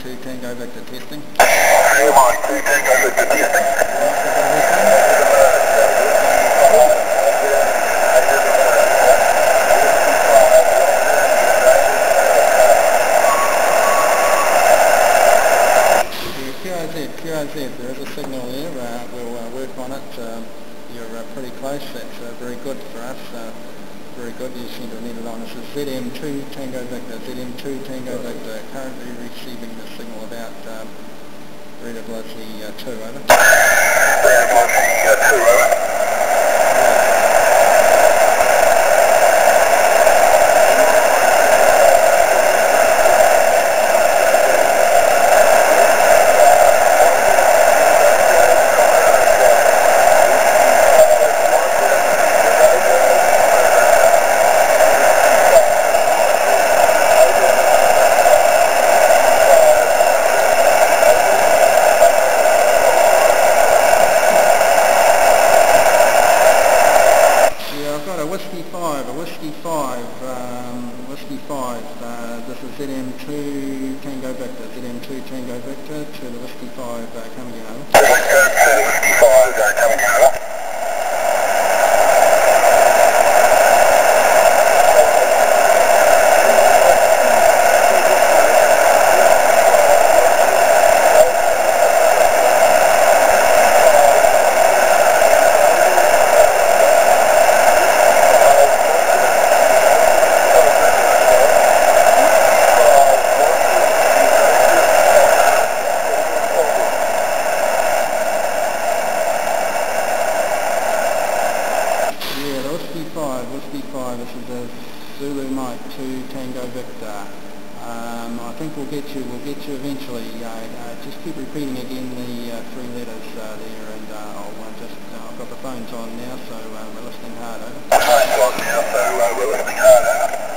Tango Victor testing. Mike 2 Tango Victor testing. QRZ, QRZ, there is a signal there, uh, we'll uh, work on it. Um, you're uh, pretty close, that's uh, very good for us. Uh, very good, you seem to have needed on. This is ZM2 Tango Victor, ZM2 Tango Victor, currently receiving the signal about um, readability uh, 2, over. readability uh, 2 over. Yeah, I've got a Whiskey 5, a Whiskey 5, um, Whiskey 5. Uh, this is ZM2 Tango Victor, ZM2 Tango Victor to the Whiskey 5 uh, coming in over. Whiskey 2 Whiskey 5 uh, coming in over. Yeah, the Whiskey 5, Whiskey 5, this is a Zulu Mike 2 Tango Victor. Um, I think we'll get you, we'll get you eventually. Uh, uh, just keep repeating again the uh, three letters uh, there and uh, I'll uh, just, I've got the phones on now so we're listening hard, over. Phone's on now, so we're listening hard over.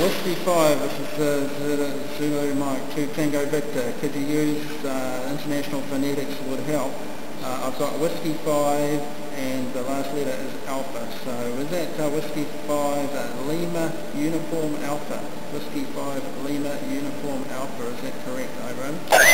Whiskey 5, this is Zulu Mike 2 Tango Victor. Could you use uh, international phonetics would help. Uh, I've got Whiskey 5 and the last letter is Alpha. So is that uh, Whiskey 5 uh, Lima Uniform Alpha? Whiskey 5 Lima Uniform Alpha, is that correct, Ivan?